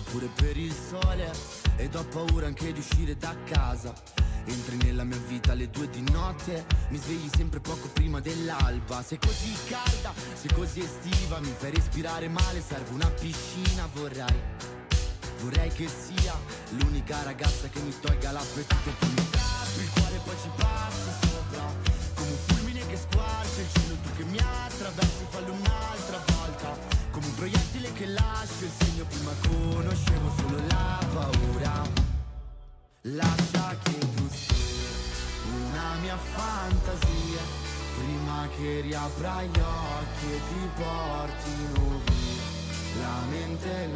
pure per il sole ed ho paura anche di uscire da casa. Entri nella mia vita alle due di notte, mi svegli sempre poco prima dell'alba. Sei così calda, sei così estiva, mi fai respirare male, serve una piscina, vorrei. Vorrei che sia l'unica ragazza che mi tolga l'appetito Tu mi strappi il cuore e poi ci passi fantasia. Prima che riapra gli occhi e ti portino via La mente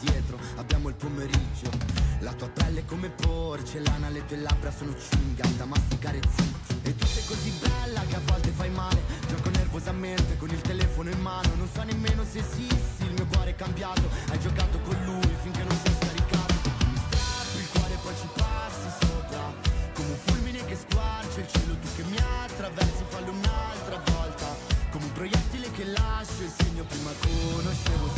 dietro Abbiamo il pomeriggio. La tua pelle come porcellana Le tue labbra sono chewing da masticare zitti E tu sei così bella che a volte fai male. Gioco nervosamente con il telefono in mano Non so nemmeno se esisti Il mio cuore è cambiato. Hai giocato con lui finché non sei scaricato. Tu mi strappi il cuore e poi ci passi sopra. Come un fulmine che squarcia il cielo Tu che mi attraversi fallo un'altra volta. Come un proiettile che lascio il segno Prima conoscevo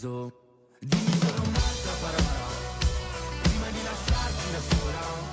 mezzo. Dimmi solo un'altra parola Prima di lasciarti da sola